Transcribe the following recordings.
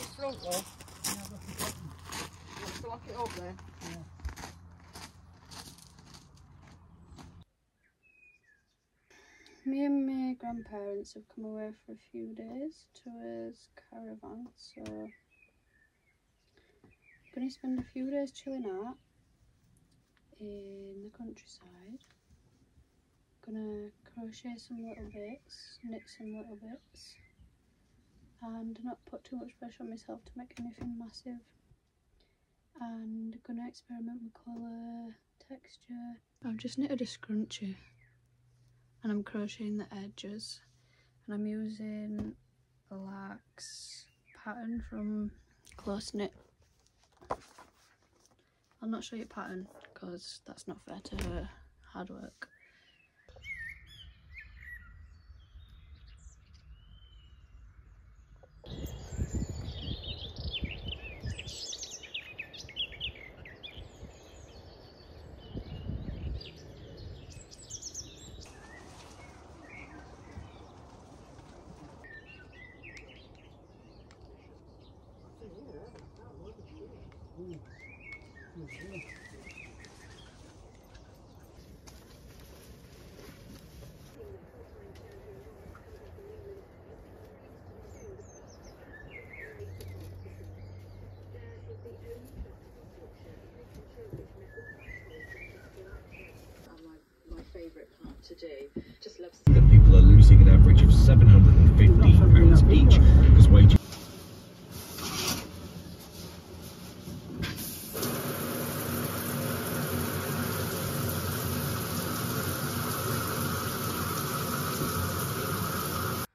front there. Let's lock it up there. Me and my grandparents have come away for a few days to a caravan, so I'm gonna spend a few days chilling out in the countryside. Gonna crochet some little bits, knit some little bits, and not put too much pressure on myself to make anything massive. And gonna experiment with colour, texture. I've just knitted a scrunchie and I'm crocheting the edges and I'm using a lax pattern from Close Knit. I'll not show you pattern because that's not fair to her hard work. To do. Just love that people are losing an average of £750 each because wages.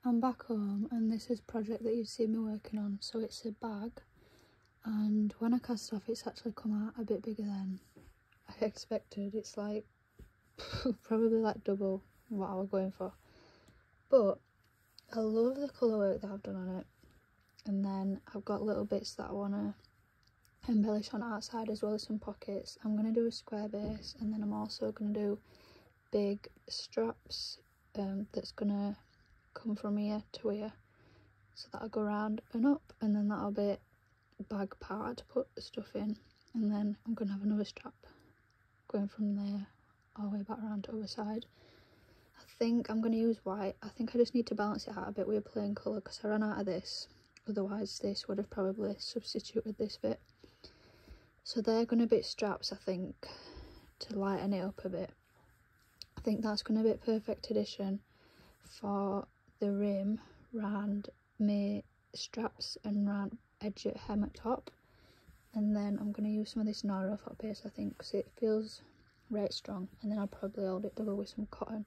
I'm back home and this is project that you've seen me working on. So it's a bag and when I cast off it's actually come out a bit bigger than I expected. It's like probably like double what I was going for. But I love the colour work that I've done on it. And then I've got little bits that I want to embellish on outside as well as some pockets. I'm going to do a square base and then I'm also going to do big straps um, that's going to come from here to here. So that'll go round and up and then that'll be bag part to put the stuff in. And then I'm going to have another strap going from there all the way back around to the other side. I think I'm going to use white. I think I just need to balance it out a bit with a plain colour because I ran out of this. Otherwise this would have probably substituted this bit. So they're going to be straps I think to lighten it up a bit. I think that's going to be a perfect addition for the rim round my straps and round edge at hem at top. And then I'm going to use some of this Nara Fat base I think because it feels right strong and then I'll probably hold it double with some cotton.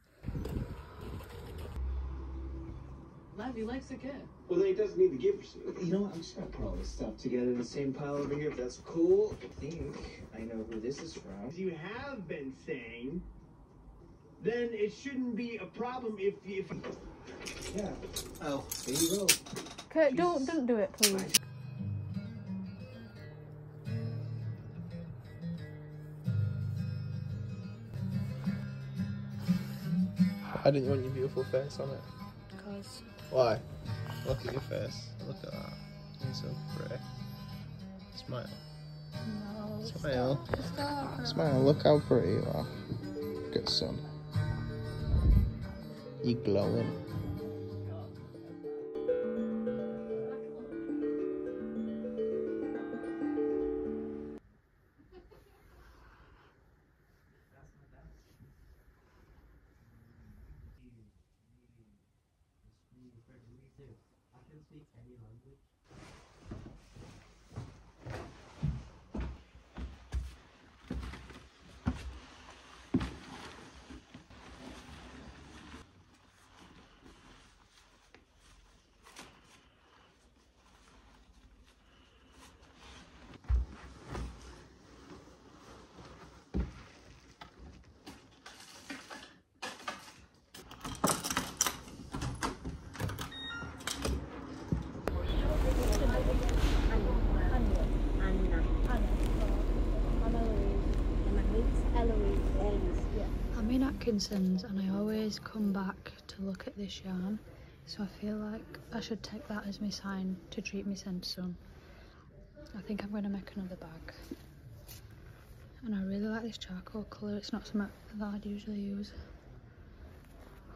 Lad, he likes a kid. Well, then he doesn't need the gift receipt. You know what? I'm just gonna put all this stuff together in the same pile over here if that's cool. I think I know who this is from. As you have been saying, then it shouldn't be a problem if if. Yeah. Oh, there you go. Kurt, don't, don't do it please. Why didn't you want your beautiful face on it? Because Why? Look at your face. Look at that. You're so pretty. Smile. no, Smile. stop. Smile. Look how pretty you are. Good son. You glowing. I'm in And I always come back to look at this yarn so I feel like I should take that as my sign to treat my centre sun. I think I'm going to make another bag. And I really like this charcoal colour, it's not something that I'd usually use.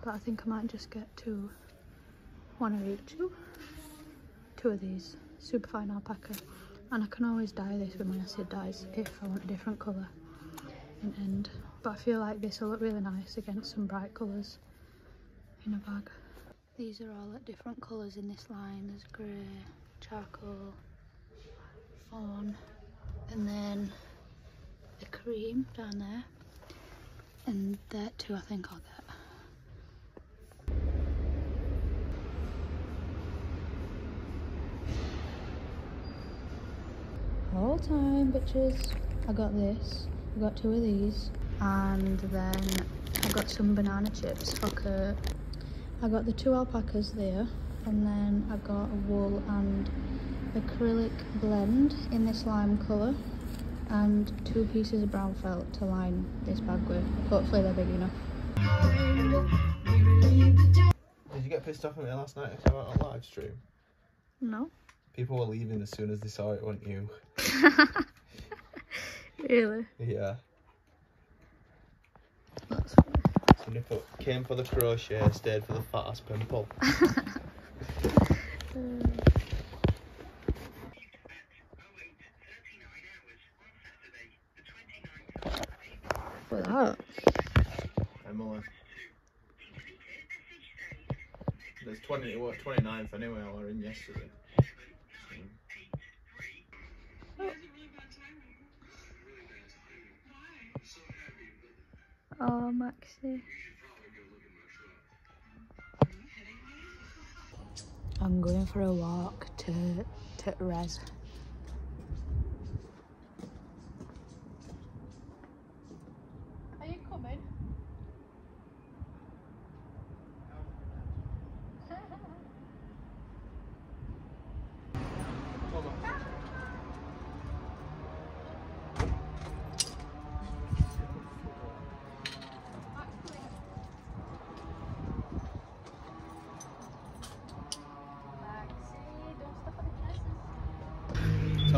But I think I might just get two, one of each, two of these, super fine alpaca. And I can always dye this with my acid dyes if I want a different colour in end. But I feel like this will look really nice against some bright colours in a bag. These are all at different colours in this line. There's grey, charcoal, fawn, and then the cream down there. And that too I think I'll get. Time bitches. I got this. I got two of these. And then I got some banana chips for Kurt. I got the two alpacas there. And then I got a wool and acrylic blend in this lime colour. And two pieces of brown felt to line this bag with. Hopefully they're big enough. Did you get pissed off at me last night if I went on live stream? No? People were leaving as soon as they saw it, weren't you? really? Yeah. That's funny. So they put, came for the crochet, stayed for the fat ass pimple. For that. Emily. There's 20, what, 29th anyway, I were in yesterday. Oh, Maxie. I'm going for a walk to to Res.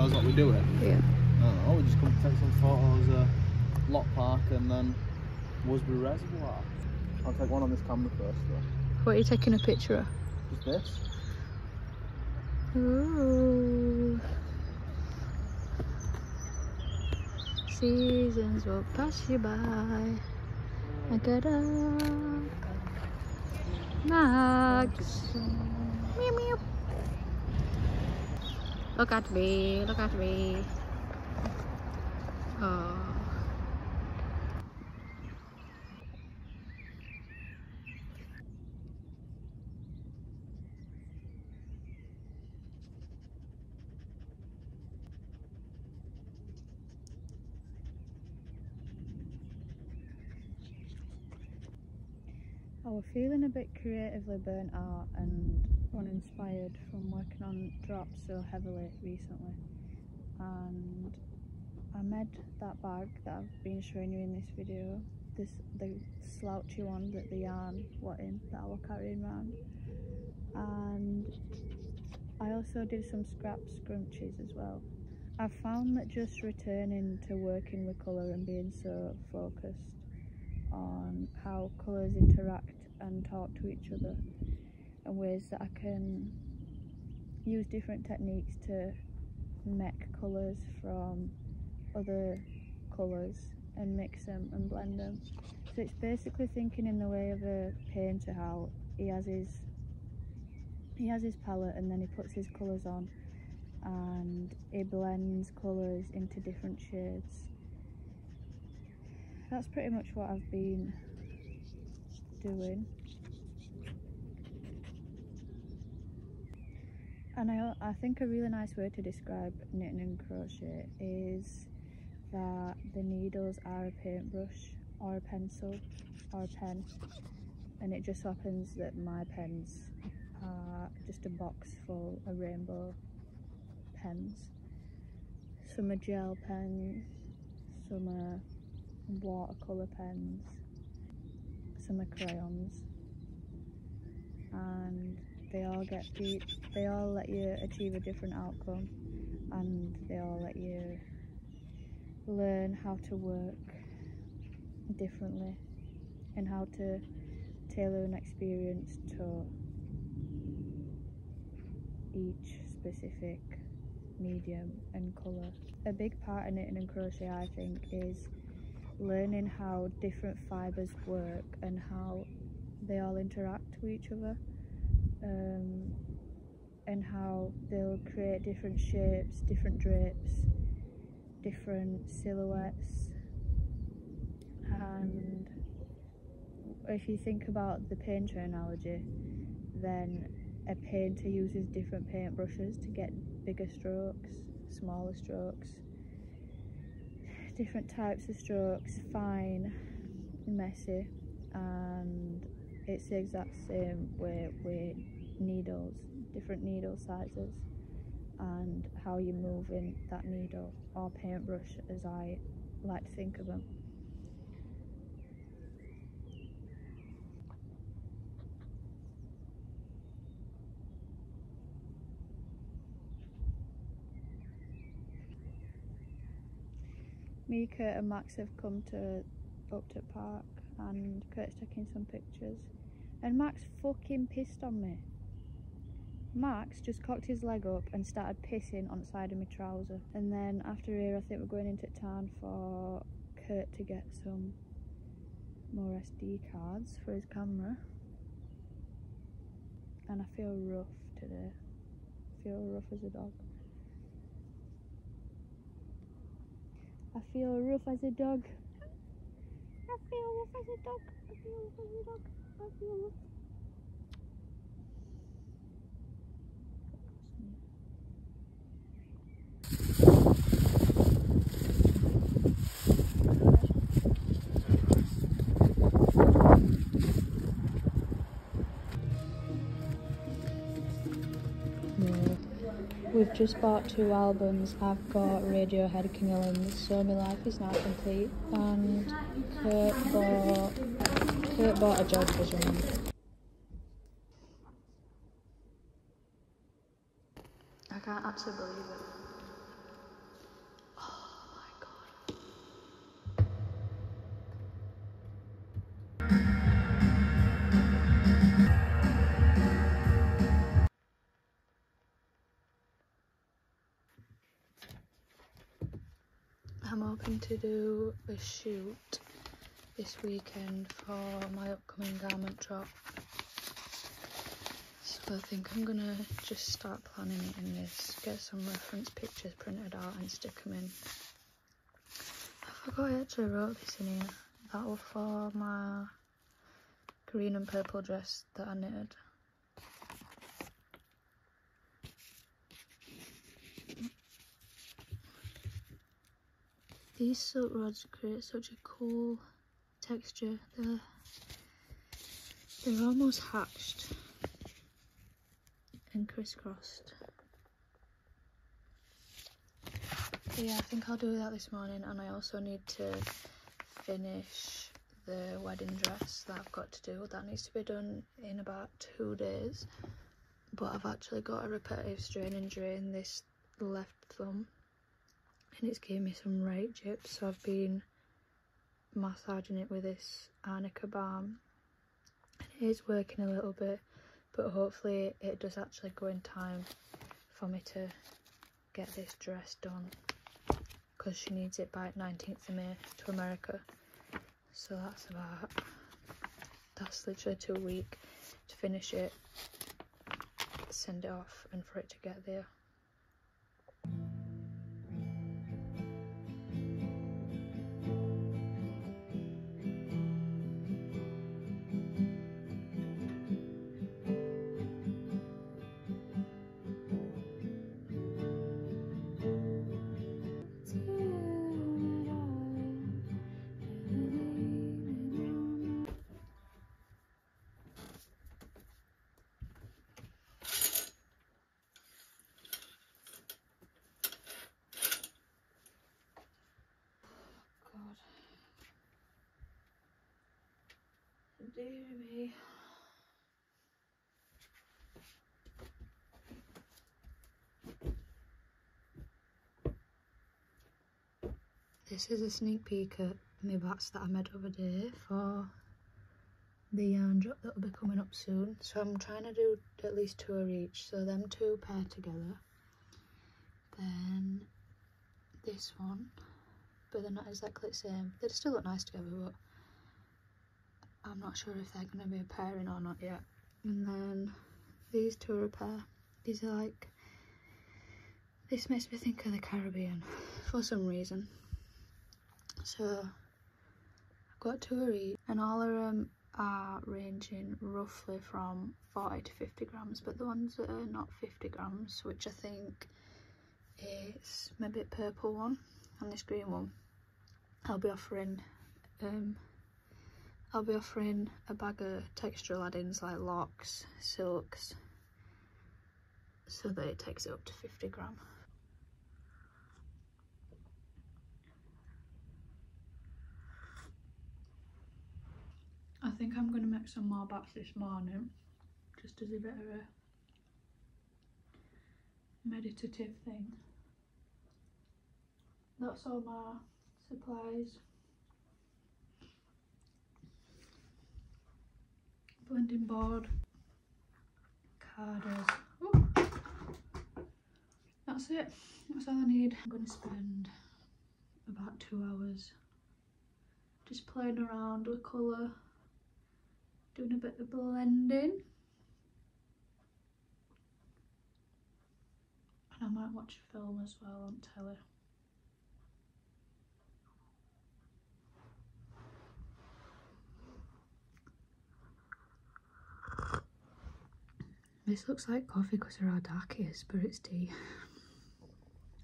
Tell what we're doing. Yeah. Uh, I don't know, we just come take some photos uh, of Locke Park and then Worsbrough Reservoir. I'll take one on this camera first though. What are you taking a picture of? Just this. Ooh. Seasons will pass you by. I get up. Max. Look at me, look at me. Oh. Feeling a bit creatively burnt out and uninspired from working on drops so heavily recently. And I made that bag that I've been showing you in this video this the slouchy one that the yarn what in that I was carrying around. And I also did some scrap scrunchies as well. I've found that just returning to working with colour and being so focused on how colours interact and talk to each other and ways that I can use different techniques to make colours from other colours and mix them and blend them. So it's basically thinking in the way of a painter how he has his he has his palette and then he puts his colours on and he blends colours into different shades that's pretty much what I've been doing. And I, I think a really nice way to describe knitting and crochet is that the needles are a paintbrush or a pencil or a pen and it just happens that my pens are just a box full of rainbow pens. Some are gel pens, some are watercolour pens, some crayons, and they all get the, they all let you achieve a different outcome. and they all let you learn how to work differently and how to tailor an experience to each specific medium and colour. A big part in knitting and crochet I think is learning how different fibres work and how they all interact with each other um, and how they'll create different shapes, different drapes, different silhouettes. And if you think about the painter analogy then a painter uses different paint brushes to get bigger strokes, smaller strokes, different types of strokes, fine, messy, and it's the exact same way with needles, different needle sizes, and how you move in that needle or paintbrush as I like to think of them. Me, Kurt and Max have come to Upton Park and Kurt's taking some pictures and Max fucking pissed on me. Max just cocked his leg up and started pissing on the side of my trouser and then after here I think we're going into town for Kurt to get some more SD cards for his camera and I feel rough today. I feel rough as a dog. I feel rough as a dog. I feel rough as a dog. I feel rough as a dog. I feel rough. We've just bought two albums. I've got Radiohead King So My Life Is Now Complete, and Kurt bought, Kurt bought a Joy Division. I can't actually believe it. I'm hoping to do a shoot this weekend for my upcoming garment drop. So I think I'm gonna just start planning it in this, get some reference pictures printed out and stick them in. I forgot I actually wrote this in here. That was for my green and purple dress that I knitted. These silk rods create such a cool texture. They're, they're almost hatched and crisscrossed. But yeah, I think I'll do that this morning and I also need to finish the wedding dress that I've got to do. That needs to be done in about two days. But I've actually got a repetitive strain injury in this left thumb and it's gave me some right chips so I've been massaging it with this arnica balm. And it is working a little bit but hopefully it does actually go in time for me to get this dress done because she needs it by 19th of May to America. So that's about that's literally two weeks to finish it send it off and for it to get there This is a sneak peek at my bats that I made over day for the yarn drop that will be coming up soon. So I'm trying to do at least two of each. So them two pair together. Then this one. But they're not exactly the same. They still look nice together, but I'm not sure if they're going to be a pairing or not yet. And then these two are a pair. These are like, this makes me think of the Caribbean for some reason. So I've got two of each and all of them are ranging roughly from 40 to 50 grams but the ones that are not 50 grams which I think is maybe a purple one and this green one I'll be offering um, I'll be offering a bag of textural add-ins like locks, silks so that it takes it up to 50 gram. I think I'm going to make some more bats this morning, just as a bit of a meditative thing. That's all my supplies. Blending board, carders. Oh, that's it. That's all I need. I'm going to spend about two hours just playing around with colour doing a bit of blending. And I might watch a film as well on telly. This looks like coffee because there are darkies, but it's tea.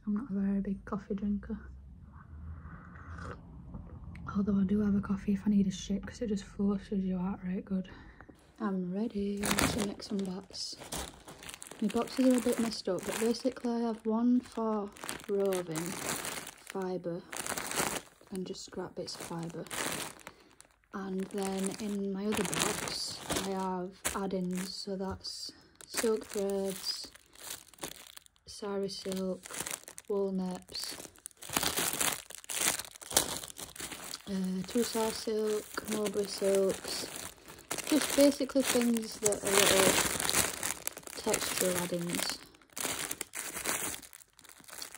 I'm not a very big coffee drinker. Although I do have a coffee if I need a shit because it just forces your heart rate good. I'm ready to make some bats. My boxes are a bit messed up, but basically I have one for roving, fibre, and just scrap bits of fibre. And then in my other box I have add-ins, so that's silk threads, sari silk, wool neps, uh, Tussar silk, mulberry silks, just basically things that are little texture add-ins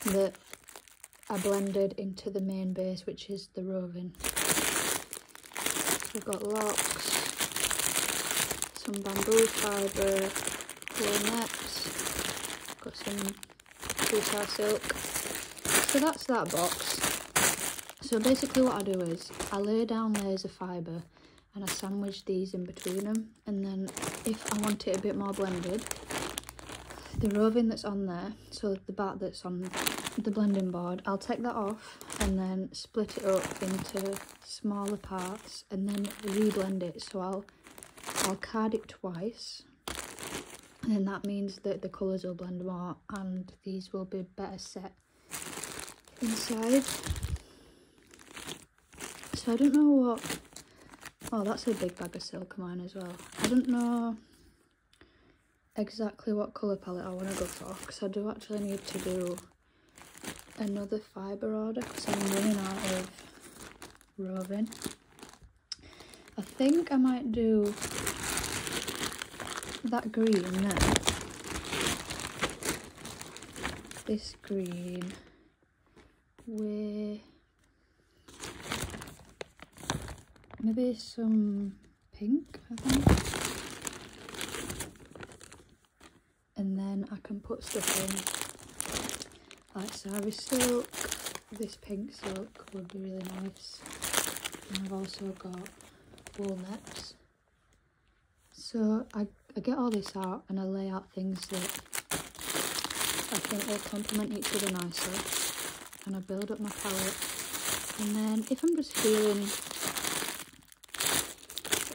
that are blended into the main base which is the roving. We've got locks, some bamboo fibre, got some Tussar silk. So that's that box. So basically what I do is I lay down layers of fibre and I sandwich these in between them and then if I want it a bit more blended the roving that's on there so the bat that's on the blending board I'll take that off and then split it up into smaller parts and then reblend it so I'll I'll card it twice and then that means that the colours will blend more and these will be better set inside so I don't know what... Oh, that's a big bag of silk mine as well. I don't know exactly what colour palette I want to go for because I do actually need to do another fibre order because I'm running out of roving. I think I might do that green there. This green with maybe some pink, I think. And then I can put stuff in like sari silk. This pink silk would be really nice. And I've also got wool neps. So I, I get all this out and I lay out things that I think will complement each other nicely. And I build up my palette. And then if I'm just feeling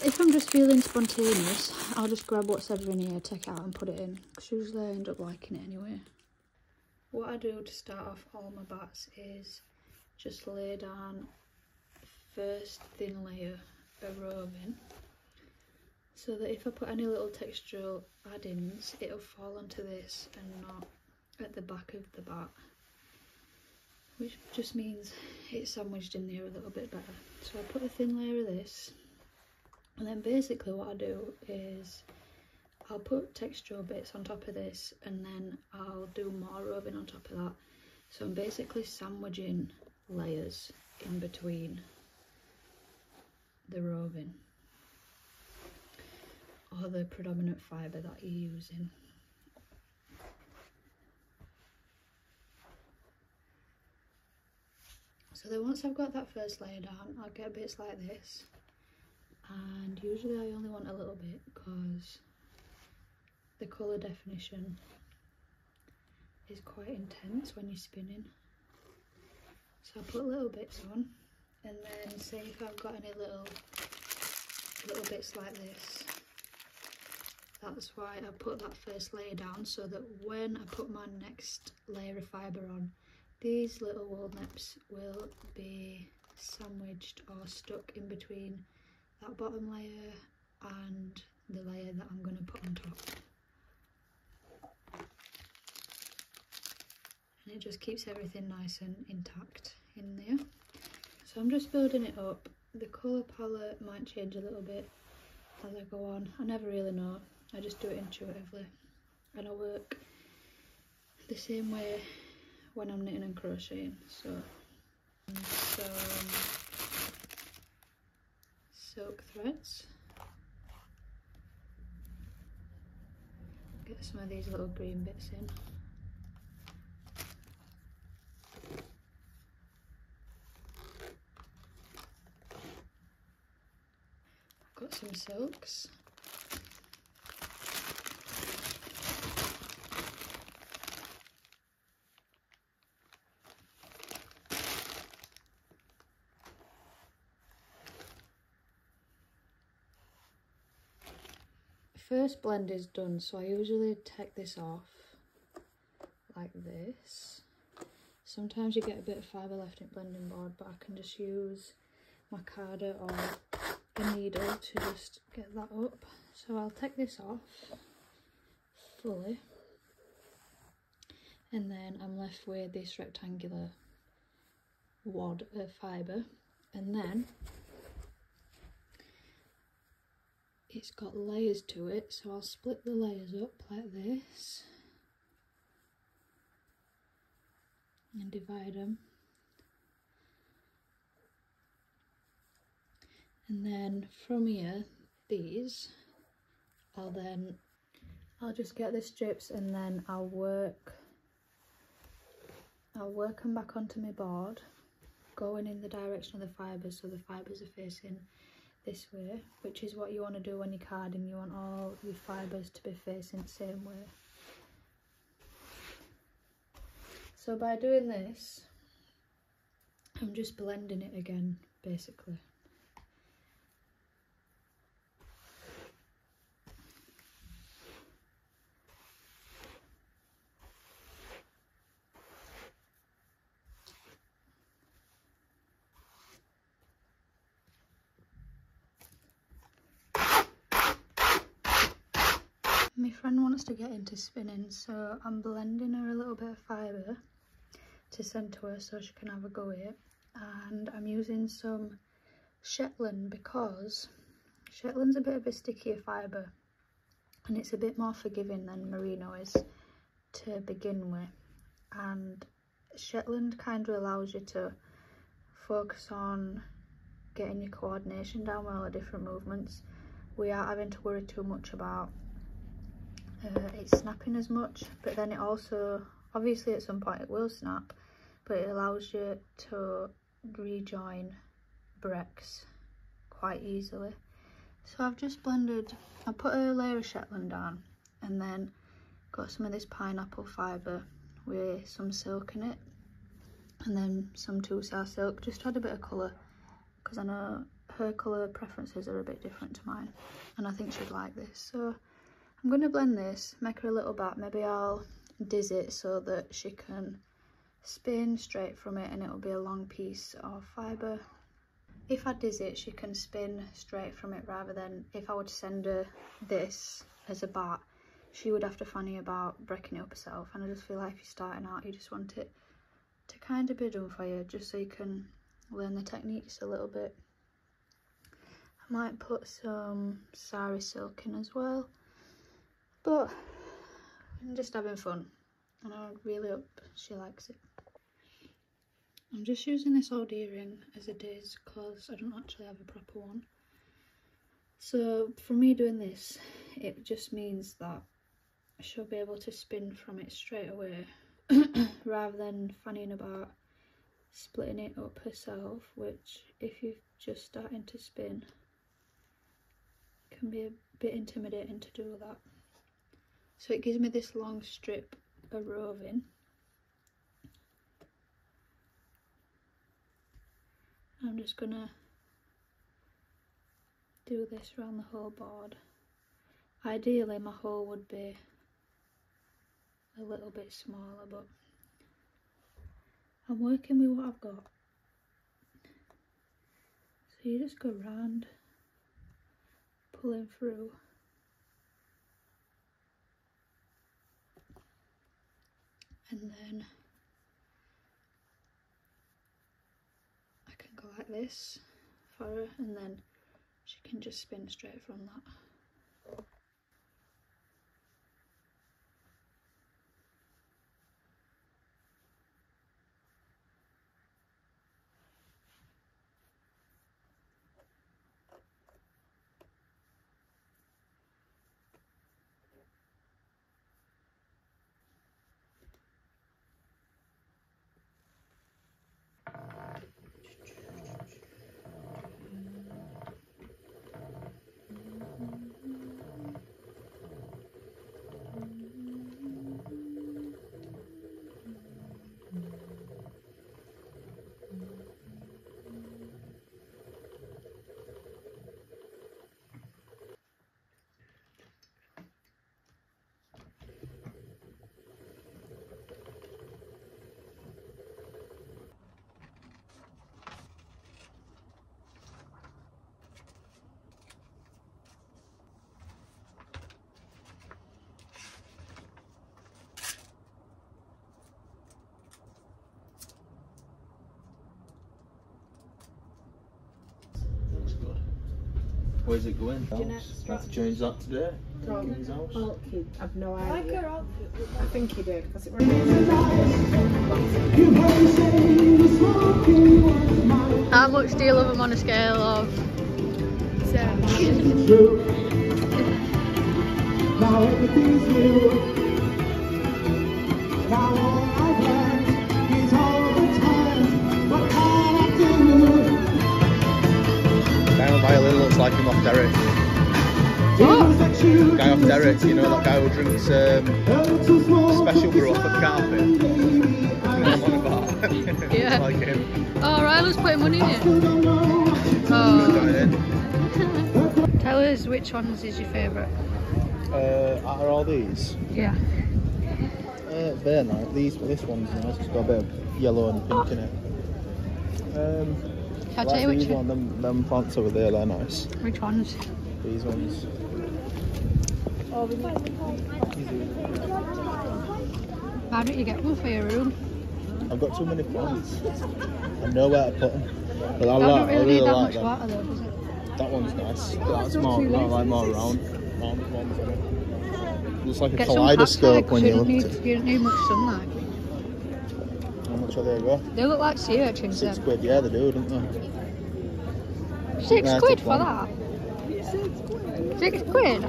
if I'm just feeling spontaneous, I'll just grab what's ever in here, take it out and put it in. Because usually I end up liking it anyway. What I do to start off all my bats is just lay down first thin layer of roving. So that if I put any little textural add-ins, it'll fall onto this and not at the back of the bat. which just means it's sandwiched in there a little bit better. So I put a thin layer of this and then basically what I do is I'll put texture bits on top of this and then I'll do more roving on top of that. So I'm basically sandwiching layers in between the roving or the predominant fibre that you're using. So then once I've got that first layer down, I'll get bits like this. And usually I only want a little bit because the colour definition is quite intense when you're spinning. So I put little bits on and then say if I've got any little little bits like this that's why I put that first layer down so that when I put my next layer of fibre on these little wool neps will be sandwiched or stuck in between that bottom layer and the layer that I'm going to put on top. And it just keeps everything nice and intact in there. So I'm just building it up. The colour palette might change a little bit as I go on. I never really know. I just do it intuitively. And I work the same way when I'm knitting and crocheting. So some silk threads. Get some of these little green bits in. Got some silks. First blend is done so I usually take this off like this. Sometimes you get a bit of fibre left in blending board but I can just use my carder or a needle to just get that up. So I'll take this off fully and then I'm left with this rectangular wad of fibre. And then it's got layers to it so I'll split the layers up like this. And divide them and then from here these I'll then I'll just get the strips and then I'll work I'll work them back onto my board going in the direction of the fibres so the fibres are facing this way, which is what you want to do when you're carding. You want all your fibres to be facing the same way. So by doing this, I'm just blending it again, basically. My friend wants to get into spinning, so I'm blending her a little bit of fibre to send to her so she can have a go at it. And I'm using some Shetland because Shetland's a bit of a stickier fibre and it's a bit more forgiving than merino is to begin with. And Shetland kind of allows you to focus on getting your coordination down with all the different movements without having to worry too much about uh, it's snapping as much but then it also obviously at some point it will snap but it allows you to rejoin bricks quite easily. So I've just blended I put a layer of Shetland on and then got some of this pineapple fibre with some silk in it and then some Tussar silk. Just to add a bit of colour because I know her colour preferences are a bit different to mine and I think she'd like this. So I'm going to blend this, make her a little bat. Maybe I'll diz it so that she can spin straight from it and it'll be a long piece of fibre. If I diz it, she can spin straight from it rather than if I were to send her this as a bat, she would have to fanny about breaking it up herself. And I just feel like if you're starting out, you just want it to kind of be done for you just so you can learn the techniques a little bit. I might put some sari silk in as well but I'm just having fun and I really hope she likes it. I'm just using this old earring as it is because I don't actually have a proper one. So for me doing this, it just means that she'll be able to spin from it straight away rather than fanning about splitting it up herself, which if you're just starting to spin, can be a bit intimidating to do that. So it gives me this long strip of roving. I'm just gonna do this around the whole board. Ideally my hole would be a little bit smaller but I'm working with what I've got. So you just go round, pulling through. And then I can go like this for her and then she can just spin straight from that. Where's it going? Jeanette's Have to change that today. In house. I've no idea. I think he did because it was. How much do you love them on a scale of? Now everything's new. Like him off Derek. Guy off Derek, you know that guy who drinks um, special brew off the carpet. You I'm on about? Yeah. like him. Oh, Ryla's putting money in it. Got Oh. Tell us which ones is your favourite. Uh, are all these? Yeah. Uh, they're nice. These, this one's nice. It's got a bit of yellow and pink in it. Um, Can I tell you which, one, them, them plants over there, they're nice. which ones? These ones. Why don't you get one for your room? I've got too many plants. I know where to put them. But I, like, don't I really really that like them. water though? That one's nice. That's more, not like more round. round ones? Looks like a Get kaleidoscope when you look at it. you don't need much sunlight. How much are they go? They look like sea urchins Six then. quid, yeah, they do, don't they? Six Nice quid for plant. that? Six quid? They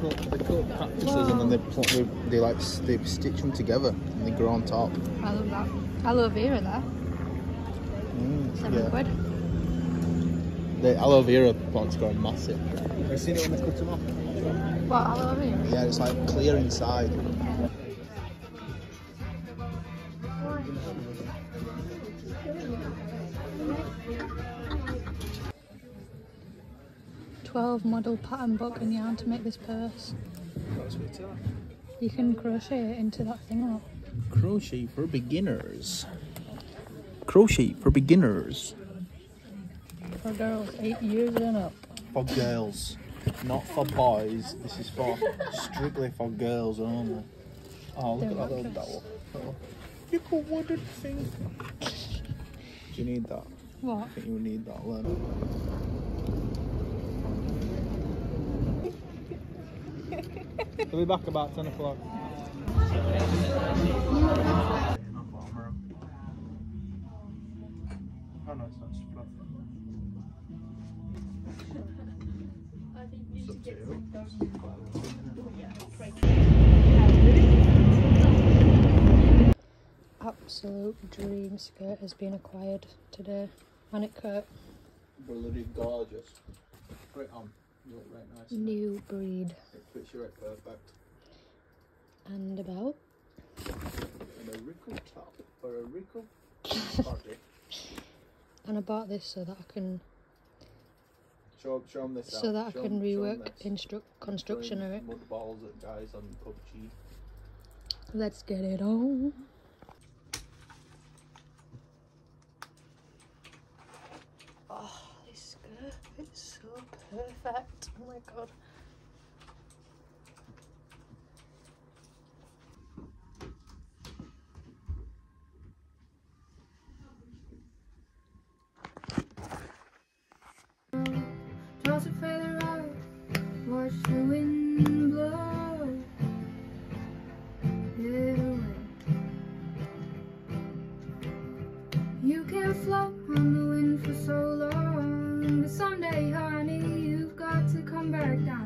cut, they cut cactuses and then they, plant, they, they like they stitch them together and they grow on top. I love that. Aloe vera there. Mm, Seven yeah. quid. The aloe vera plants grow massive. Have you seen it when they cut them off? What, aloe vera? Yeah, it's like clear inside. Twelve model pattern book and yarn to make this purse. You can crochet it into that thing or Crochet for beginners. Crochet for beginners. for girls eight years and up. For girls, not for boys. This is for strictly for girls only. Oh, look They're at that little dowel. Oh. magical wooden thing. Do you need that? What? I think you need that then. We'll be back about 10 o'clock. Oh no, it's not just fluff. Absolute dream skirt has been acquired today. And it cut Bloody gorgeous. Great on. You look right nice. new breed It fits you right perfect. and about. And a wrinkle top or a wrinkle body. And I bought this so that I can Show, show 'em this so out. that I can can 'em- show 'em rework instru- construction of it. Mud balls at guys on PUBG. Let's get it on. perfect. Oh my god. Toss a feather out, the wind. number down.